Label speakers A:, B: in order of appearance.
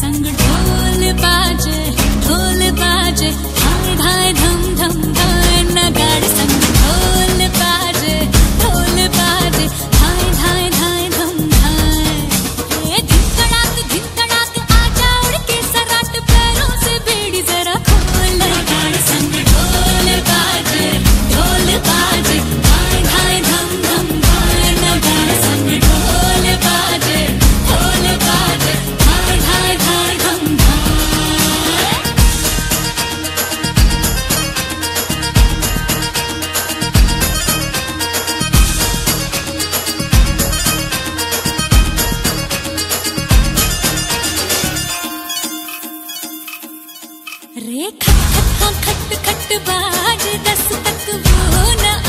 A: సంగతి खट खट खट खट बाज दस तक वो ना